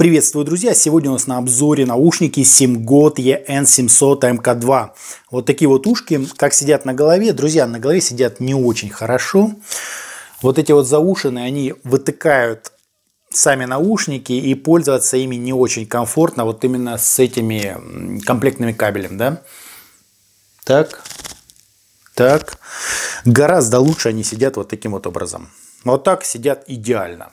Приветствую, друзья! Сегодня у нас на обзоре наушники SimGod EN700 MK2. Вот такие вот ушки, как сидят на голове. Друзья, на голове сидят не очень хорошо. Вот эти вот заушины, они вытыкают сами наушники и пользоваться ими не очень комфортно. Вот именно с этими комплектными кабелями, да? Так, так. Гораздо лучше они сидят вот таким вот образом. Вот так сидят идеально.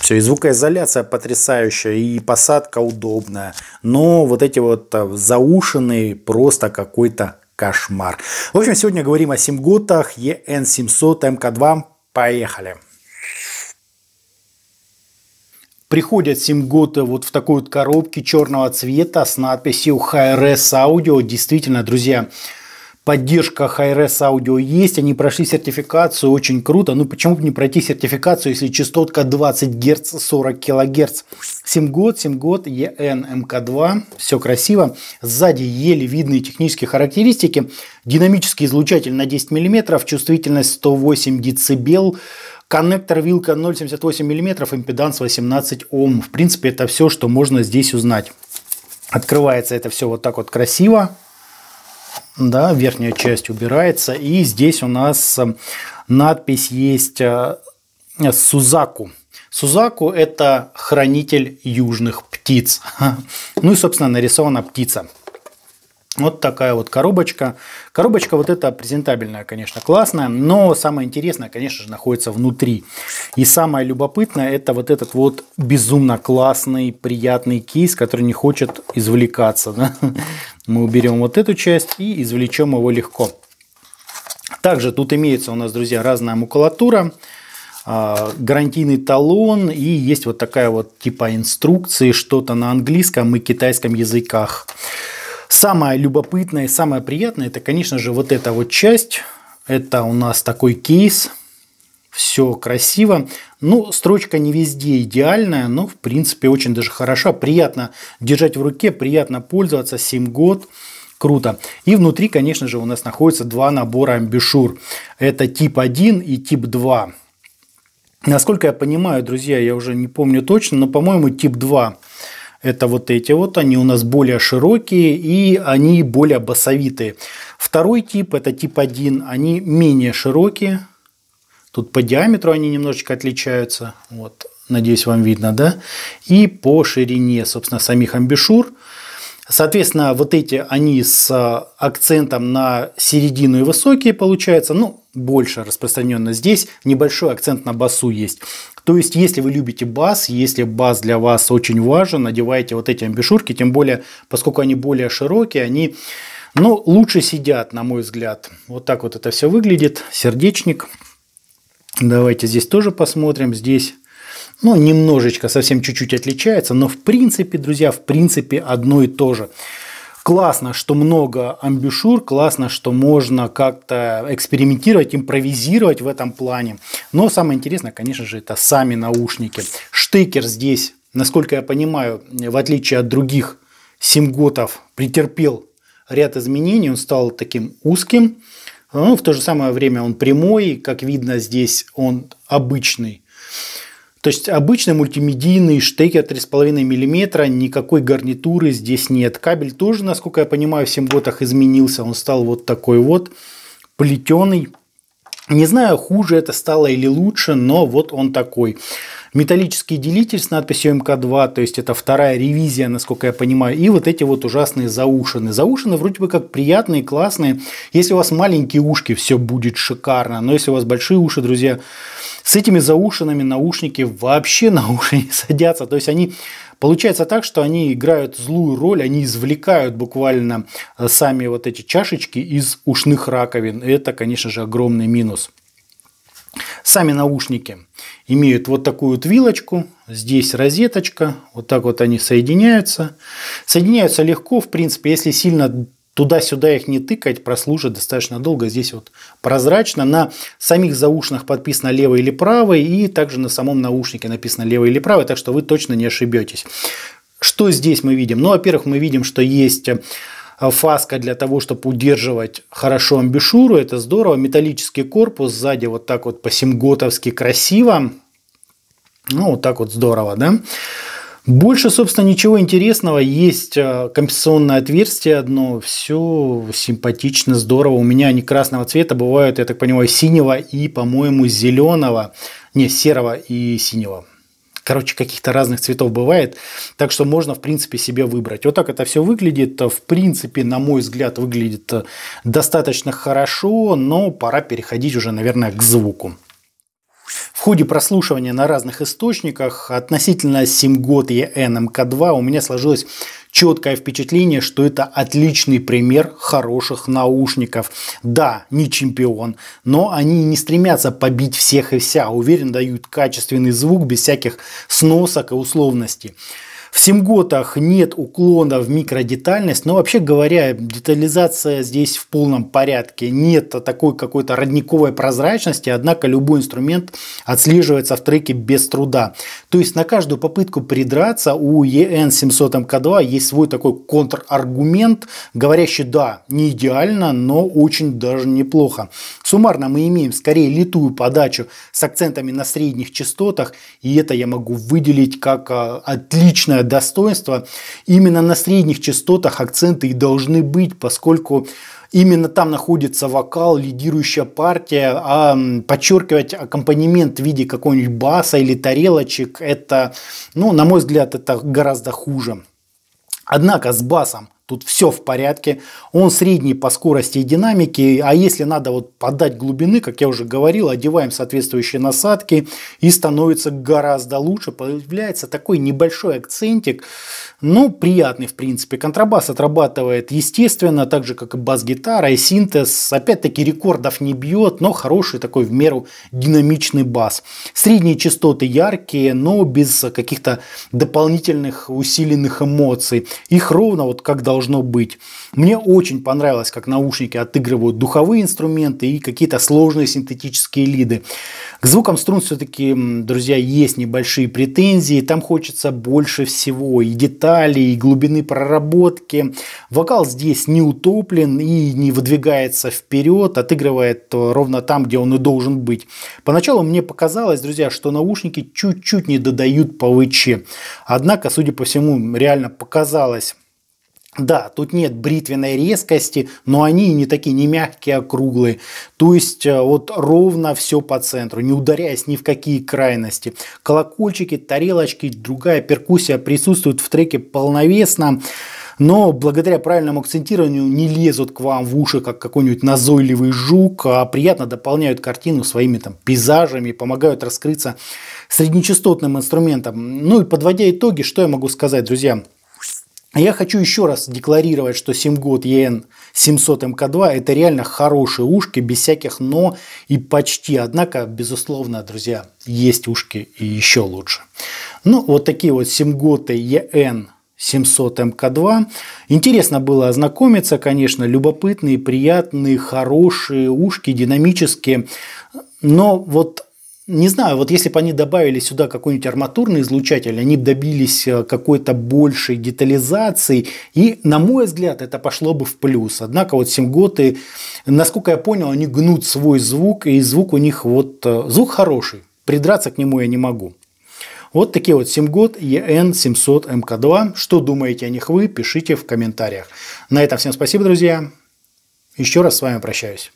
Все, и звукоизоляция потрясающая, и посадка удобная. Но вот эти вот а, заушенные просто какой-то кошмар. В общем, сегодня говорим о симготах EN700 MK2. Поехали! Приходят симготы вот в такой вот коробке черного цвета с надписью HRS Audio. Действительно, друзья, поддержка Hi-Res Audio есть, они прошли сертификацию, очень круто. Ну почему бы не пройти сертификацию, если частотка 20 Гц, 40 кГц? 7 год, 7 год, EN MK2, все красиво. Сзади еле видные технические характеристики. Динамический излучатель на 10 мм, чувствительность 108 дБ, Коннектор вилка 0,78 мм, импеданс 18 Ом. В принципе, это все, что можно здесь узнать. Открывается это все вот так вот красиво да, верхняя часть убирается. И здесь у нас э, надпись есть э, Сузаку. Сузаку – это хранитель южных птиц. Ну и, собственно, нарисована птица. Вот такая вот коробочка. Коробочка вот эта презентабельная, конечно, классная, но самое интересное, конечно же, находится внутри. И самое любопытное, это вот этот вот безумно классный, приятный кейс, который не хочет извлекаться. Да? Мы уберем вот эту часть и извлечем его легко. Также тут имеется у нас, друзья, разная макулатура а, гарантийный талон и есть вот такая вот типа инструкции, что-то на английском и китайском языках. Самое любопытное и самое приятное, это, конечно же, вот эта вот часть. Это у нас такой кейс. Все красиво. Ну, строчка не везде идеальная, но, в принципе, очень даже хороша. Приятно держать в руке, приятно пользоваться. 7 год. Круто. И внутри, конечно же, у нас находится два набора амбишур. Это тип 1 и тип 2. Насколько я понимаю, друзья, я уже не помню точно, но, по-моему, тип 2 это вот эти вот, они у нас более широкие и они более басовитые. Второй тип, это тип 1, они менее широкие. Тут по диаметру они немножечко отличаются. Вот, надеюсь, вам видно, да? И по ширине, собственно, самих амбишур. Соответственно, вот эти, они с акцентом на середину и высокие получается, ну, больше распространенно. Здесь небольшой акцент на басу есть. То есть, если вы любите бас, если бас для вас очень важен, надевайте вот эти амбишурки, тем более, поскольку они более широкие, они ну, лучше сидят, на мой взгляд. Вот так вот это все выглядит. Сердечник. Давайте здесь тоже посмотрим. Здесь ну, немножечко, совсем чуть-чуть отличается, но в принципе, друзья, в принципе одно и то же. Классно, что много амбишур, классно, что можно как-то экспериментировать, импровизировать в этом плане. Но самое интересное, конечно же, это сами наушники. Штекер здесь, насколько я понимаю, в отличие от других симготов, претерпел ряд изменений. Он стал таким узким, но в то же самое время он прямой. Как видно, здесь он обычный. То есть обычный мультимедийный штекер 3,5 мм, никакой гарнитуры здесь нет. Кабель тоже, насколько я понимаю, в 7 годах изменился. Он стал вот такой вот плетеный. Не знаю, хуже это стало или лучше, но вот он такой. Металлический делитель с надписью МК2, то есть это вторая ревизия, насколько я понимаю. И вот эти вот ужасные заушины. Заушины вроде бы как приятные, классные. Если у вас маленькие ушки, все будет шикарно. Но если у вас большие уши, друзья, с этими заушинами наушники вообще на уши не садятся. То есть они Получается так, что они играют злую роль, они извлекают буквально э, сами вот эти чашечки из ушных раковин. Это, конечно же, огромный минус. Сами наушники имеют вот такую вот вилочку, здесь розеточка, вот так вот они соединяются. Соединяются легко, в принципе, если сильно туда-сюда их не тыкать, прослужит достаточно долго. Здесь вот прозрачно. На самих заушных подписано левый или правый, и также на самом наушнике написано левый или правый, так что вы точно не ошибетесь. Что здесь мы видим? Ну, во-первых, мы видим, что есть э, фаска для того, чтобы удерживать хорошо амбишуру. Это здорово. Металлический корпус сзади вот так вот по-симготовски красиво. Ну, вот так вот здорово, да? Больше, собственно, ничего интересного. Есть э, компенсационное отверстие одно. Все симпатично, здорово. У меня они красного цвета бывают, я так понимаю, синего и, по-моему, зеленого. Не, серого и синего. Короче, каких-то разных цветов бывает. Так что можно, в принципе, себе выбрать. Вот так это все выглядит. В принципе, на мой взгляд, выглядит э, достаточно хорошо, но пора переходить уже, наверное, к звуку. В ходе прослушивания на разных источниках относительно SimGod EN-MK2 у меня сложилось четкое впечатление, что это отличный пример хороших наушников. Да, не чемпион, но они не стремятся побить всех и вся. Уверен, дают качественный звук без всяких сносок и условностей. В симготах нет уклона в микродетальность, но вообще говоря, детализация здесь в полном порядке. Нет такой какой-то родниковой прозрачности, однако любой инструмент отслеживается в треке без труда. То есть на каждую попытку придраться у EN700MK2 есть свой такой контраргумент, говорящий да, не идеально, но очень даже неплохо. Суммарно мы имеем скорее литую подачу с акцентами на средних частотах, и это я могу выделить как а, отличное огромное достоинство. Именно на средних частотах акценты и должны быть, поскольку именно там находится вокал, лидирующая партия, а подчеркивать аккомпанемент в виде какого-нибудь баса или тарелочек, это, ну, на мой взгляд, это гораздо хуже. Однако с басом Тут все в порядке. Он средний по скорости и динамике. А если надо вот подать глубины, как я уже говорил, одеваем соответствующие насадки и становится гораздо лучше. Появляется такой небольшой акцентик. Ну, приятный в принципе. Контрабас отрабатывает естественно, так же как и бас-гитара и синтез. Опять-таки рекордов не бьет, но хороший такой в меру динамичный бас. Средние частоты яркие, но без каких-то дополнительных усиленных эмоций. Их ровно вот как должно должно быть. Мне очень понравилось, как наушники отыгрывают духовые инструменты и какие-то сложные синтетические лиды. К звукам струн все-таки, друзья, есть небольшие претензии. Там хочется больше всего и деталей, и глубины проработки. Вокал здесь не утоплен и не выдвигается вперед, отыгрывает ровно там, где он и должен быть. Поначалу мне показалось, друзья, что наушники чуть-чуть не додают по ВЧ. Однако, судя по всему, реально показалось да, тут нет бритвенной резкости, но они не такие, не мягкие, а круглые. То есть э, вот ровно все по центру, не ударяясь ни в какие крайности. Колокольчики, тарелочки, другая перкуссия присутствуют в треке полновесно. Но благодаря правильному акцентированию не лезут к вам в уши, как какой-нибудь назойливый жук, а приятно дополняют картину своими там пейзажами, помогают раскрыться среднечастотным инструментом. Ну и подводя итоги, что я могу сказать, друзья? Я хочу еще раз декларировать, что Симгод EN 700 МК2 это реально хорошие ушки, без всяких но и почти. Однако, безусловно, друзья, есть ушки и еще лучше. Ну, вот такие вот Симготы EN 700 МК2. Интересно было ознакомиться, конечно, любопытные, приятные, хорошие ушки, динамические. Но вот не знаю, вот если бы они добавили сюда какой-нибудь арматурный излучатель, они добились э, какой-то большей детализации, и, на мой взгляд, это пошло бы в плюс. Однако вот Симготы, насколько я понял, они гнут свой звук, и звук у них вот, э, звук хороший, придраться к нему я не могу. Вот такие вот Симгод EN700MK2. Что думаете о них вы, пишите в комментариях. На этом всем спасибо, друзья. Еще раз с вами прощаюсь.